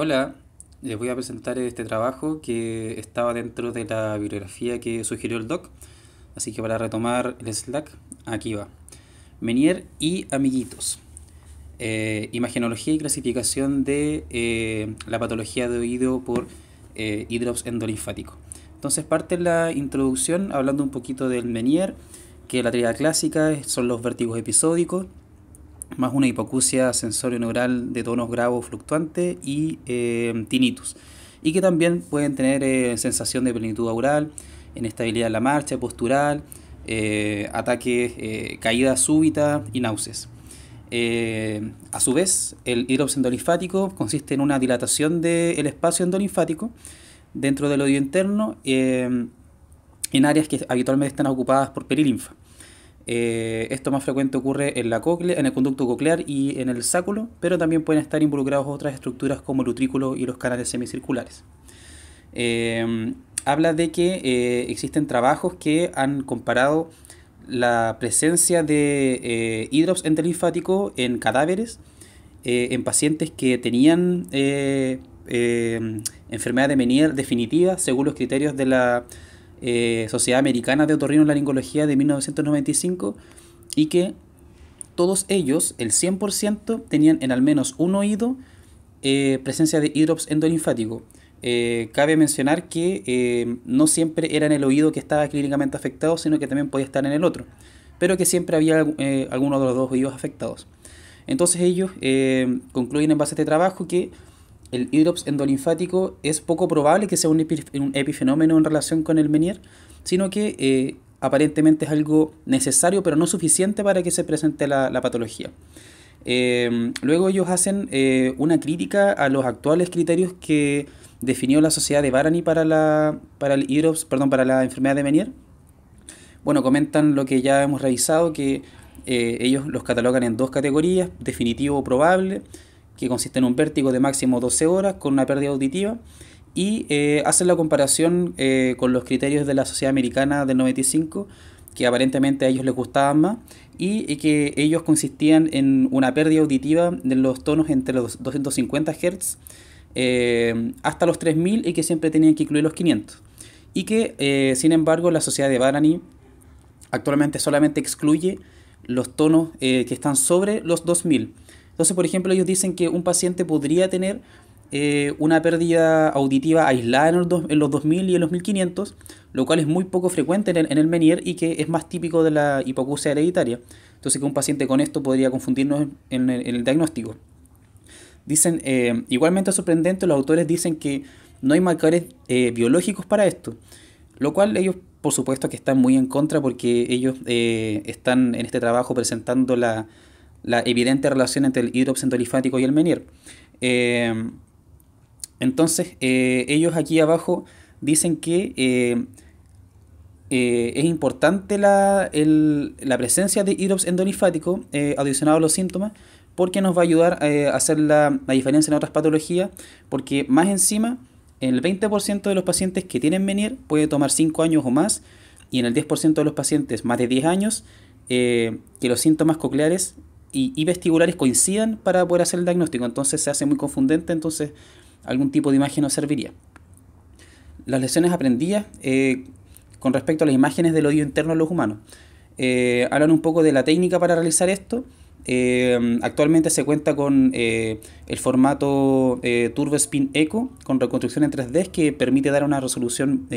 Hola, les voy a presentar este trabajo que estaba dentro de la bibliografía que sugirió el doc. Así que para retomar el Slack, aquí va. Menier y amiguitos. Eh, imagenología y clasificación de eh, la patología de oído por eh, hidrops endolinfático. Entonces parte la introducción hablando un poquito del Menier, que la teoría clásica son los vértigos episódicos, más una hipocusia sensorio-neural de tonos graves fluctuantes y eh, tinnitus. Y que también pueden tener eh, sensación de plenitud aural, inestabilidad en la marcha, postural, eh, ataques, eh, caída súbita y náuseas. a su vez, el hidrops endolinfático consiste en una dilatación del espacio endolinfático dentro del oído interno en áreas que habitualmente están ocupadas por perilinfa. Eh, esto más frecuente ocurre en, la cóclea, en el conducto coclear y en el sáculo, pero también pueden estar involucrados otras estructuras como el utrículo y los canales semicirculares. Eh, habla de que eh, existen trabajos que han comparado la presencia de hidrops enterolinfático en cadáveres en pacientes que tenían enfermedad de Menier definitiva según los criterios de la eh, Sociedad Americana de Otorrinolaringología de 1995 y que todos ellos, el 100%, tenían en al menos un oído eh, presencia de hidrops endolinfático. Eh, cabe mencionar que no siempre era en el oído que estaba clínicamente afectado, sino que también podía estar en el otro, pero que siempre había alguno de los dos oídos afectados. Entonces ellos concluyen en base a este trabajo que el hidrops endolinfático es poco probable que sea un, epi- un epifenómeno en relación con el Menier, sino que eh, aparentemente es algo necesario, pero no suficiente para que se presente la, patología. Eh, luego ellos hacen eh, una crítica a los actuales criterios que definió la sociedad de Barani para la para el hidrops, perdón, para la enfermedad de Menier. Bueno, comentan lo que ya hemos revisado, que eh, ellos los catalogan en dos categorías, definitivo o probable, que consiste en un vértigo de máximo 12 horas con una pérdida auditiva, y eh, hacen la comparación eh, con los criterios de la Sociedad Americana del 95, que aparentemente a ellos les gustaban más, y, y que ellos consistían en una pérdida auditiva de los tonos entre los 250 Hz eh, hasta los 3000 y que siempre tenían que incluir los 500. Y que, eh, sin embargo, la Sociedad de Barani actualmente solamente excluye los tonos eh, que están sobre los 2000. Entonces, por ejemplo, ellos dicen que un paciente podría tener eh, una pérdida auditiva aislada en los, dos- en los 2000 y en los 1500, lo cual es muy poco frecuente en el, en Menier y que es más típico de la hipoacusia hereditaria. Entonces, que un paciente con esto podría confundirnos en, el, diagnóstico. Dicen, eh, igualmente sorprendente, los autores dicen que no hay marcadores eh, biológicos para esto, lo cual ellos, por supuesto, que están muy en contra porque ellos están en este trabajo presentando la, la evidente relación entre el endolinfático y el Menier. Eh, entonces, eh, ellos aquí abajo dicen que eh, eh, es importante la, el- la presencia de hidrops endolinfático eh, adicionado a los síntomas porque nos va a ayudar a hacer la, la diferencia en otras patologías porque más encima en el 20% de los pacientes que tienen Menier puede tomar 5 años o más y en el 10% de los pacientes más de 10 años que los síntomas cocleares y, y vestibulares coincidan para poder hacer el diagnóstico entonces se hace muy confundente entonces algún tipo de imagen nos serviría las lecciones aprendidas eh, con respecto a las imágenes del oído interno en los humanos. Eh, hablan un poco de la técnica para realizar esto. Eh, actualmente se cuenta con el formato Turbo Spin Echo con reconstrucción en 3D que permite dar una resolución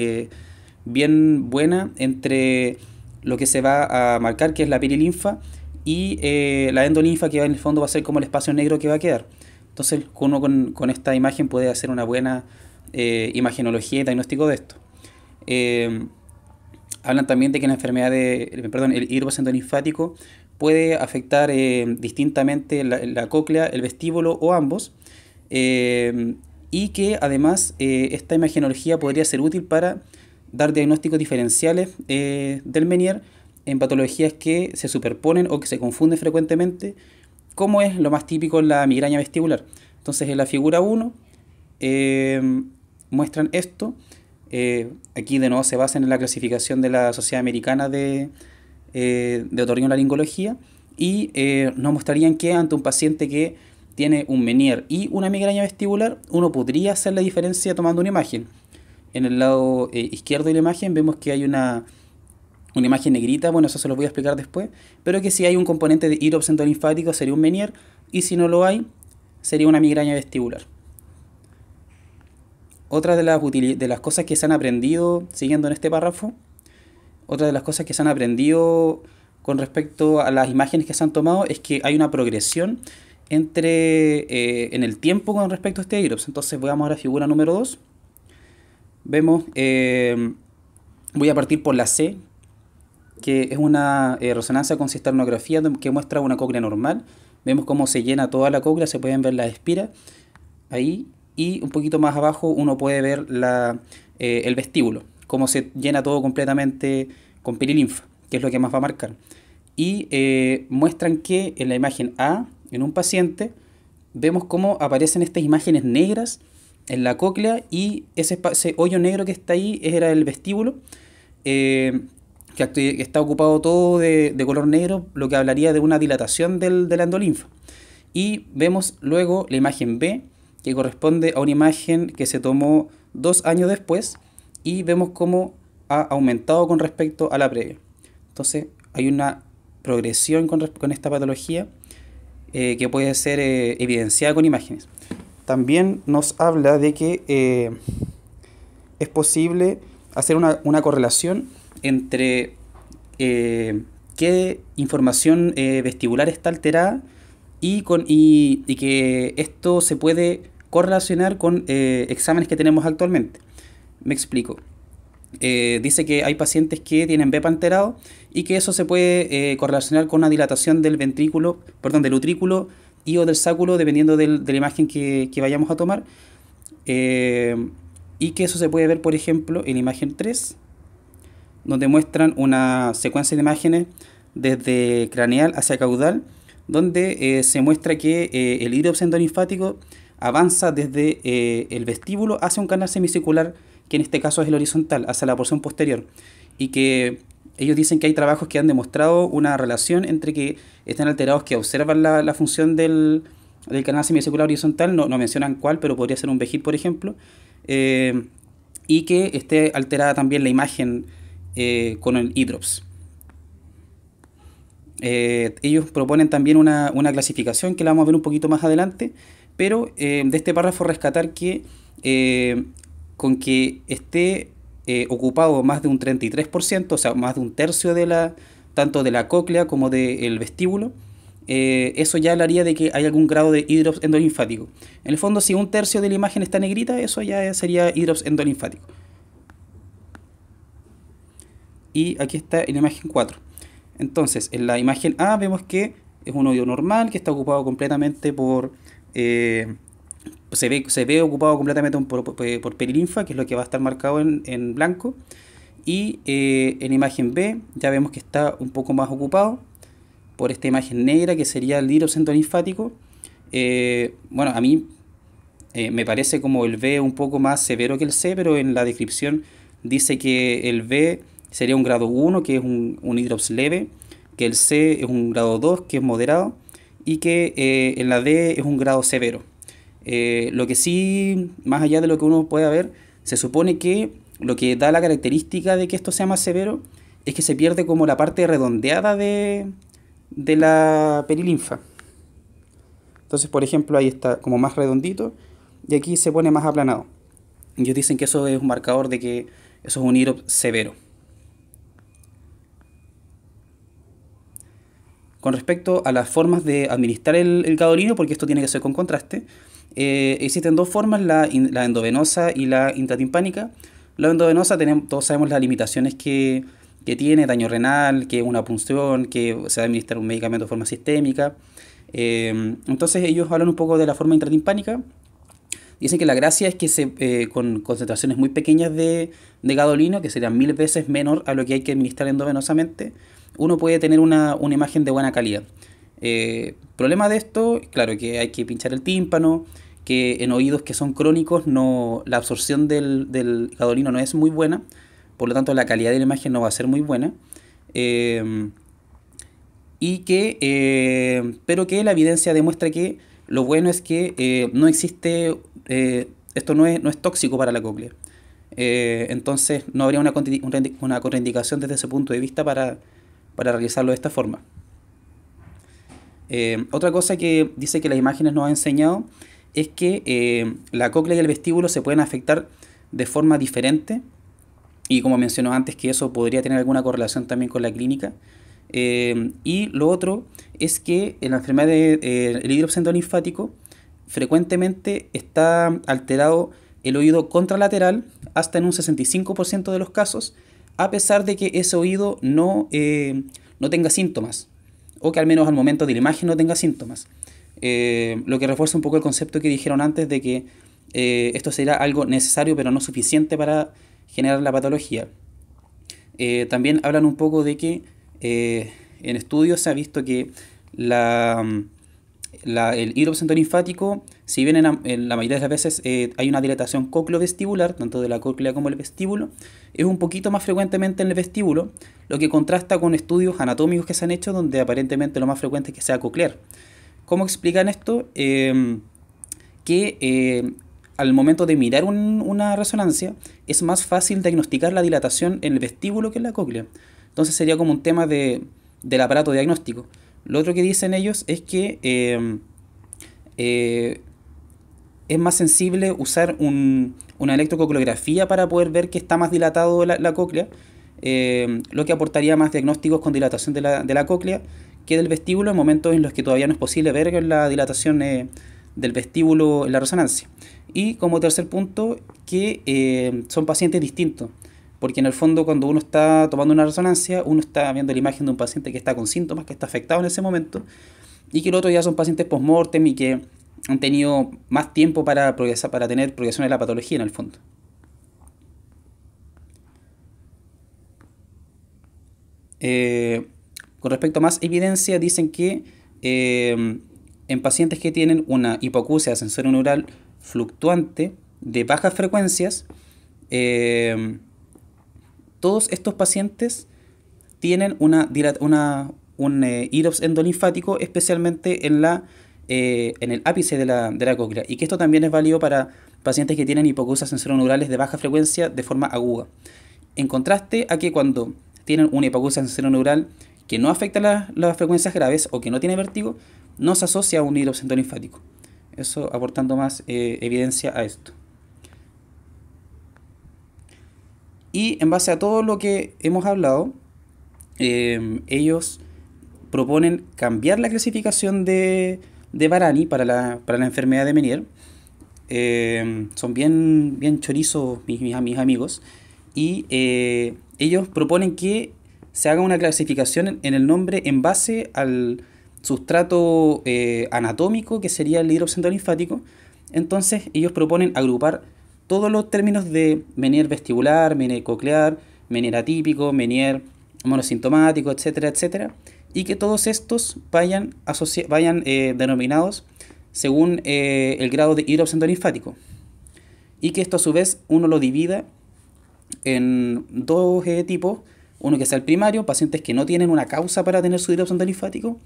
bien buena entre lo que se va a marcar, que es la perilinfa, y eh, la endolinfa, que en el fondo va a ser como el espacio negro que va a quedar. Entonces, uno con, con esta imagen puede hacer una buena eh, imagenología y diagnóstico de esto. Eh, hablan también de que la enfermedad de, eh, perdón, el hidrops endolinfático puede afectar distintamente la, la cóclea, el vestíbulo o ambos. y que además esta imagenología podría ser útil para dar diagnósticos diferenciales del Menier en patologías que se superponen o que se confunden frecuentemente, como es lo más típico en la migraña vestibular. Entonces, en la figura 1 eh, muestran esto. Eh, aquí de nuevo se basan en la clasificación de la Sociedad Americana de, eh, de Otorrinolaringología y eh, nos mostrarían que ante un paciente que tiene un Menier y una migraña vestibular, uno podría hacer la diferencia tomando una imagen. En el lado izquierdo de la imagen vemos que hay una, una imagen negrita, bueno, eso se lo voy a explicar después, pero que si hay un componente de hidrops endolinfático sería un Menier y si no lo hay, sería una migraña vestibular. Otra de las, de las cosas que se han aprendido, siguiendo en este párrafo, otra de las cosas que se han aprendido con respecto a las imágenes que se han tomado es que hay una progresión entre eh, en el tiempo con respecto a este hidrops. Entonces veamos ahora figura número 2. Vemos, eh, voy a partir por la C, que es una eh, resonancia con cisternografía que muestra una cóclea normal. Vemos cómo se llena toda la cóclea, se pueden ver las espiras ahí y un poquito más abajo uno puede ver la, eh, el vestíbulo, cómo se llena todo completamente con perilinfa, que es lo que más va a marcar. Y eh, muestran que en la imagen A, en un paciente, vemos cómo aparecen estas imágenes negras en la cóclea y ese, hoyo negro que está ahí era el vestíbulo, que está ocupado todo de, color negro, lo que hablaría de una dilatación del, de la endolinfa. Y vemos luego la imagen B, que corresponde a una imagen que se tomó dos años después y vemos cómo ha aumentado con respecto a la previa. Entonces hay una progresión con, esta patología eh, que puede ser eh, evidenciada con imágenes. También nos habla de que eh, es posible hacer una, correlación entre qué información vestibular está alterada y, con, y, y, que esto se puede correlacionar con eh, exámenes que tenemos actualmente. Me explico. Eh, dice que hay pacientes que tienen BEPA alterado y que eso se puede eh, correlacionar con una dilatación del ventrículo, perdón, del utrículo y o del sáculo, dependiendo del, de la imagen que, que vayamos a tomar. y que eso se puede ver, por ejemplo, en imagen 3, donde muestran una secuencia de imágenes desde craneal hacia caudal, donde se muestra que el hidrops endolinfático avanza desde eh, el vestíbulo hacia un canal semicircular, que en este caso es el horizontal, hacia la porción posterior. Y que ellos dicen que hay trabajos que han demostrado una relación entre que están alterados que observan la, función del, canal semicircular horizontal, no, no, mencionan cuál, pero podría ser un vejil, por ejemplo, eh, y que esté alterada también la imagen eh, con el hidrops. ellos proponen también una, una, clasificación que la vamos a ver un poquito más adelante, pero eh, de este párrafo rescatar que eh, con que esté eh, ocupado más de un 33%, o sea, más de un tercio de la, tanto de la cóclea como del vestíbulo, eso ya hablaría de que hay algún grado de hidrops endolinfático. En el fondo, si un tercio de la imagen está negrita, eso ya sería hidrops endolinfático. Y aquí está en la imagen 4. Entonces, en la imagen A vemos que es un hoyo normal que está ocupado completamente por eh, se, ve, se ve ocupado completamente por, por, perilinfa, que es lo que va a estar marcado en, blanco. Y eh, en imagen B ya vemos que está un poco más ocupado por esta imagen negra que sería el hidrocentro linfático. Eh, bueno, a mí me parece como el B un poco más severo que el C, pero en la descripción dice que el B sería un grado 1, que es un, un hidrops leve, que el C es un grado 2, que es moderado, y que eh, en la D es un grado severo. Eh, lo que sí, más allá de lo que uno pueda ver, se supone que lo que da la característica de que esto sea más severo es que se pierde como la parte redondeada de, de la perilinfa. Entonces, por ejemplo, ahí está como más redondito y aquí se pone más aplanado. Ellos dicen que eso es un marcador de que eso es un hilo severo. Con respecto a las formas de administrar el, el porque esto tiene que ser con contraste, eh, existen dos formas, la, endovenosa y la intratimpánica. La endovenosa, tenemos, todos sabemos las limitaciones que, tiene, daño renal, que es una punción, que se va a administrar un medicamento de forma sistémica. Eh, entonces ellos hablan un poco de la forma intratimpánica. Dicen que la gracia es que eh, con concentraciones muy pequeñas de, de gadolino, que serían mil veces menor a lo que hay que administrar endovenosamente, uno puede tener una, imagen de buena calidad. Eh, problema de esto, claro, que hay que pinchar el tímpano, que en oídos que son crónicos no, la absorción del, del gadolino no es muy buena, por lo tanto la calidad de la imagen no va a ser muy buena. Eh, y que, eh, pero que la evidencia demuestra que lo bueno es que no existe, esto no es, no es tóxico para la cóclea. entonces no habría una, una contraindicación desde ese punto de vista para, para realizarlo de esta forma. otra cosa que dice que las imágenes nos han enseñado es que la cóclea y el vestíbulo se pueden afectar de forma diferente y como mencionó antes que eso podría tener alguna correlación también con la clínica. Eh, y lo otro es que en la enfermedad del de, eh, linfático frecuentemente está alterado el oído contralateral hasta en un 65% de los casos, a pesar de que ese oído no, eh, no tenga síntomas, o que al menos al momento de la imagen no tenga síntomas. lo que refuerza un poco el concepto que dijeron antes de que esto será algo necesario pero no suficiente para generar la patología. Eh, también hablan un poco de que eh, en estudios se ha visto que la, la, el hidrocentro linfático, si bien en, la mayoría de las veces eh, hay una dilatación cocleovestibular, tanto de la cóclea como el vestíbulo, es un poquito más frecuentemente en el vestíbulo, lo que contrasta con estudios anatómicos que se han hecho donde aparentemente lo más frecuente es que sea coclear. ¿Cómo explican esto? que al momento de mirar una resonancia, es más fácil diagnosticar la dilatación en el vestíbulo que en la cóclea. Entonces sería como un tema de, del aparato diagnóstico. Lo otro que dicen ellos es que em, eh, es más sensible usar una electrococulografía para poder ver que está más dilatado la, cóclea, em, lo que aportaría más diagnósticos con dilatación de la, de la, cóclea que del vestíbulo en momentos en los que todavía no es posible ver la dilatación eh, del vestíbulo en la resonancia. Y como tercer punto, que eh, son pacientes distintos. Porque en el fondo cuando uno está tomando una resonancia, uno está viendo la imagen de un paciente que está con síntomas, que está afectado en ese momento, y que el otro ya son pacientes post-mortem y que han tenido más tiempo para, progresar, para tener progresión de la patología en el fondo. Eh, con respecto a más evidencia, dicen que eh, en pacientes que tienen una hipoacusia sensorio neural fluctuante de bajas frecuencias, eh, todos estos pacientes tienen una, una, un eh, endolinfático, especialmente en, la, eh, en el ápice de la, de la, cóclea, y que esto también es válido para pacientes que tienen hipoacusias sensorio-neurales de baja frecuencia de forma aguda. En contraste a que cuando tienen una hipoacusia sensorio-neural que no afecta las frecuencias graves o que no tiene vértigo, no se asocia a un hidrocentro linfático. Eso aportando más eh, evidencia a esto. Y en base a todo lo que hemos hablado, em, ellos proponen cambiar la clasificación de, de Barani para la, enfermedad de Menier. Em, son bien, bien chorizos mis, mis, amigos. Y eh, ellos proponen que se haga una clasificación en el nombre en base al, sustrato eh, anatómico, que sería el hidrocentro linfático. Entonces ellos proponen agrupar todos los términos de Menier vestibular, Menier coclear, Menier atípico, Menier monosintomático, etcétera, etcétera, y que todos estos vayan, vayan eh, denominados según eh, el grado de hidrocentro linfático. Y que esto a su vez uno lo divida en dos tipos, uno que sea el primario, pacientes que no tienen una causa para tener su hidrocentro linfático,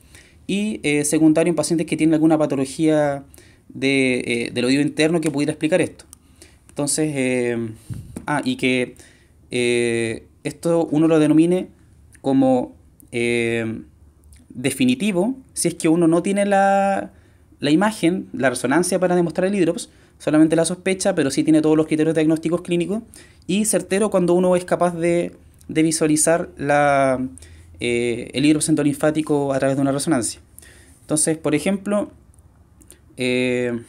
y eh, secundario en pacientes que tienen alguna patología de, eh, del oído interno que pudiera explicar esto. Entonces, eh, ah, y que esto uno lo denomine como definitivo si es que uno no tiene la, la, imagen, la resonancia para demostrar el hidrops, solamente la sospecha, pero sí tiene todos los criterios diagnósticos clínicos, y certero cuando uno es capaz de, de visualizar la eh, el hidrocentro linfático a través de una resonancia. Entonces, por ejemplo, eh,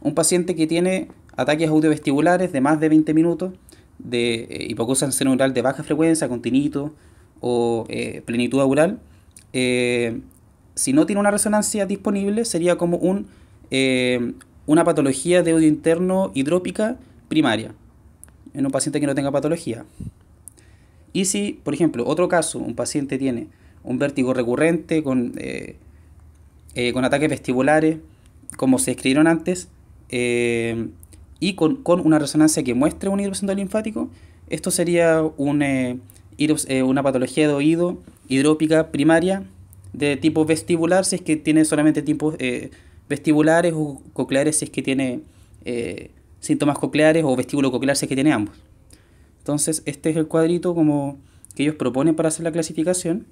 un paciente que tiene ataques audiovestibulares de más de 20 minutos, de eh, hipoacusia neural de baja frecuencia, con tinito o plenitud aural, si no tiene una resonancia disponible, sería como un, una patología de oído interno hidrópica primaria, en un paciente que no tenga patología. Y si, por ejemplo, otro caso, un paciente tiene un vértigo recurrente con, eh, eh, con ataques vestibulares, como se escribieron antes, eh, y con, una resonancia que muestre un hidrocentro linfático, esto sería un, una patología de oído hidrópica primaria de tipo vestibular, si es que tiene solamente tipo vestibulares o cocleares si es que tiene eh, síntomas cocleares o vestíbulo coclear si es que tiene ambos. Entonces, este es el cuadrito como que ellos proponen para hacer la clasificación.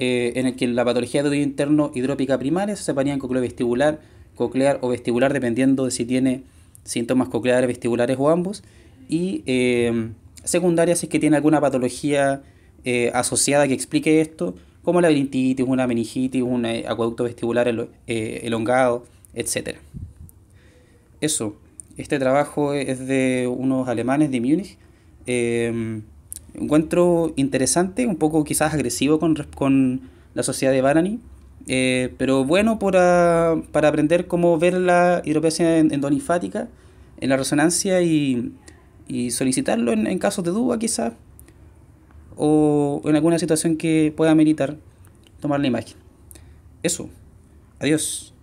Eh, en el que la patología de oído interno hidrópica primaria se separaría en cocleo vestibular, coclear o vestibular, dependiendo de si tiene síntomas cocleares, vestibulares o ambos. Y eh, secundaria si es que tiene alguna patología eh, asociada que explique esto, como la laberintitis, una meningitis, un acueducto vestibular elongado, etc. Eso, este trabajo es de unos alemanes de Múnich encuentro interesante, un poco quizás agresivo con, con la sociedad de Barani, eh, pero bueno para, para, aprender cómo ver la hidropesia endonifática en la resonancia y, y solicitarlo en, en, casos de duda quizás o en alguna situación que pueda meritar tomar la imagen. Eso. Adiós.